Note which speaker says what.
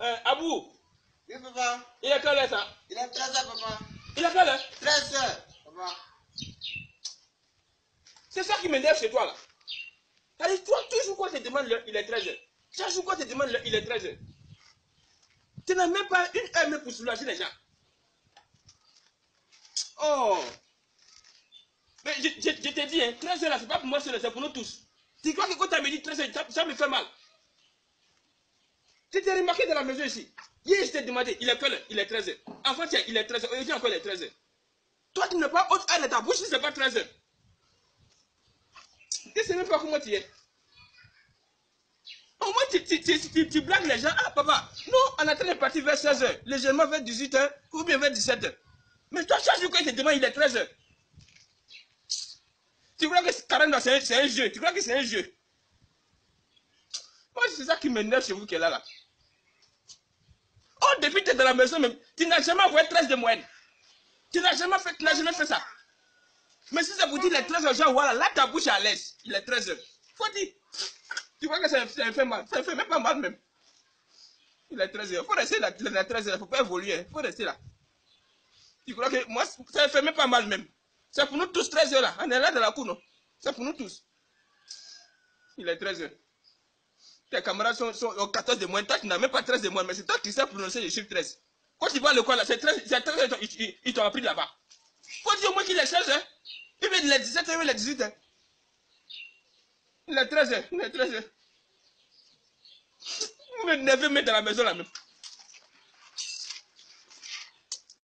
Speaker 1: euh, Abou,
Speaker 2: Oui, papa.
Speaker 1: il est quelle heure ça
Speaker 2: Il est 13h, papa.
Speaker 1: Il est quelle heure
Speaker 2: 13h, papa.
Speaker 1: C'est ça qui m'énerve chez toi là. Allez, toi, toujours quand tu demandes l'heure, il est 13h. Chaque jour quand tu demandes l'heure, il est 13h. Tu n'as même pas une heure même pour soulager les gens. Oh Mais je, je, je te dis, hein, 13h là, c'est pas pour moi c'est pour nous tous. Tu crois que quand tu me dit 13h, ça, ça me fait mal. Tu t'es remarqué dans la maison ici. Hier, je t'ai demandé, il est quelle heure? Il est 13h. Enfin, tiens, il est 13h. Aujourd'hui encore, il est 13h. Toi, tu n'as pas autre heure de ta bouche si c'est pas 13h. Tu ne sais même pas comment tu es. Au moins, tu, tu, tu, tu, blagues les gens. Ah, papa, nous, on est train de partir vers 16h, légèrement vers 18h ou bien vers 17h. Mais toi, chaque jour, quand il te demande, il est 13h. Tu crois que 40 ans, c'est un jeu. Tu crois que c'est un jeu? Moi, c'est ça qui m'énerve chez vous qui est là. Oh, depuis que tu es dans la maison même, tu n'as jamais envoyé 13 de moyenne. Tu n'as jamais fait, tu n'as jamais fait ça. Mais si ça vous dit les 13 heures, genre, voilà, là ta bouche est à l'aise. Il est 13 heures. Faut dire. Tu vois que ça, fait mal. Ça fait même pas mal même. Il est 13 heures. Faut rester là, il est 13 heures. Faut pas évoluer. Faut rester là. Tu crois que moi, ça fait même pas mal même. C'est pour nous tous 13 heures là. On est là dans la cour, non? C'est pour nous tous. Il est 13 heures. Tes camarades sont, sont au 14 de moins. Toi, tu n'as même pas 13 de moins, mais c'est toi qui sais prononcer le chiffre 13. Quand tu vas à l'école là, c'est 13, c'est 13 heures, ils- ils ils t'ont appris là-bas. Faut dire au moins qu'il est 16 heures. Il met les 17 heures, il met les 18 heures. Il est 13 heures, il est 13 heures. Vous me nervez même dans la maison là même.